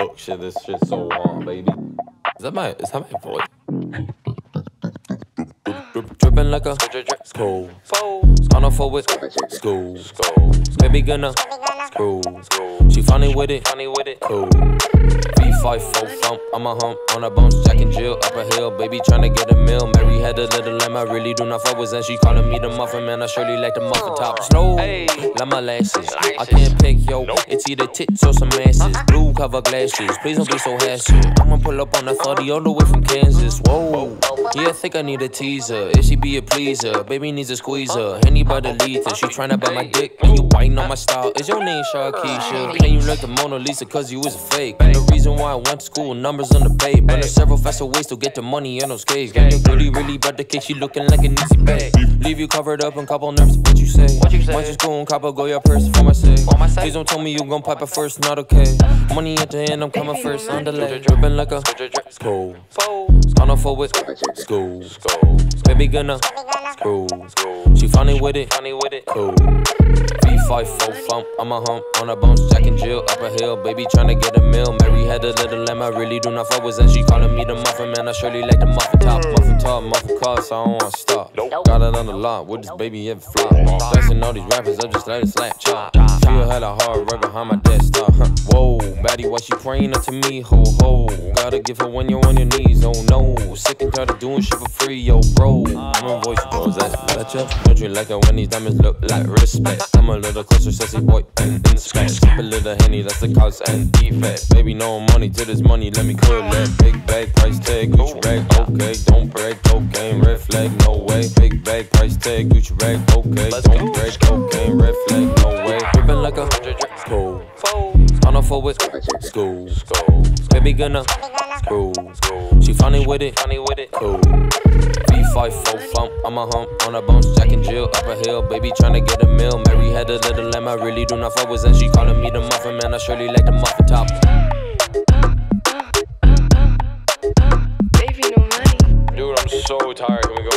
Oh shit, this shit's so on, baby. Is that my is that my voice? Dripping like a school. Gonna forward school. Baby gonna screw. She funny with it, funny with it. Cool. V5 full thump, I'm a hump on a bones, Jack and Jill up a hill. Baby tryna get had a little lamb, I really do not fuck with, and she calling me the muffin man. I surely like the muffin top. Snow, like my lashes. I can't pick yo, it's either tits or some asses. Blue cover glasses, please don't be so hasty. I'ma pull up on the 30 all the way from Kansas. Whoa, yeah, I think I need a teaser. If she be a pleaser, baby needs a squeezer. Anybody lead her, she tryna buy my dick, and you biting on my style. Is your name Sharkeisha? Can you like the Mona Lisa cause you was a fake? And the reason why I went to school, numbers on the page. But there's several faster ways to get the money in those skates. When your goodie really about the cake, she looking like an easy bag. Leave you covered up and couple nerves, what you say? What you say? Once you school and copper, go your purse for my sake. For my sake. Please don't tell me you gon' pipe it first, not okay. Money at the end, I'm coming first, on delay. Dripping like a school. Gonna forward school. Baby gonna screw. She funny with it, funny with it. Cool. V5 full thump, I'm a hump on a bones, Jack and Jill up a hill. Baby trying to get a meal. Mary had a little lamb, I really do not fuck with, and she calling me the muffin man. I surely like the muffin top, muffin top, muffin car, so I don't wanna stop. Got it on the lot, with this baby ever flop. Flexing all these rappers, I just let it slap chop. She a hard right behind my desktop. Huh. Whoa, baddie, why she praying up to me? Ho ho, gotta give her when you're on your knees. Oh no, sick and tired of doing shit for free, yo bro. I'm a voice bros, that's better. Don't you like it when these diamonds look like respect? I'm a little closer, sassy boy, and inspect. Skip a little henny, that's the cause and defect. Baby, no money to this money, let me collect. Big bag, price tag, Gucci rag, okay. Don't break cocaine, red flag, no way. Big bag, price tag, Gucci rag, okay. Don't break cocaine, red flag, no way. Ripping like a school. On a with school. Baby gonna school. She funny with it, funny with it. Cool. V5 full thump, I'm a hump on a bones, Jack and Jill up a hill. Baby tryna get a meal. Mary had a little lamb, I really do not fuck with, and she calling me the muffin man. I surely like the muffin top. Baby, no money. Dude, I'm so tired.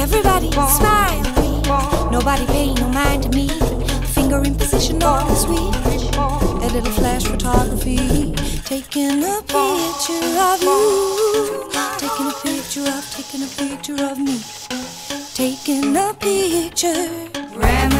Everybody smile. nobody pay no mind to me. Finger in position all the sweet a little flash photography. Taking a picture of you, taking a picture of, taking a picture of me, taking a picture. Grandma.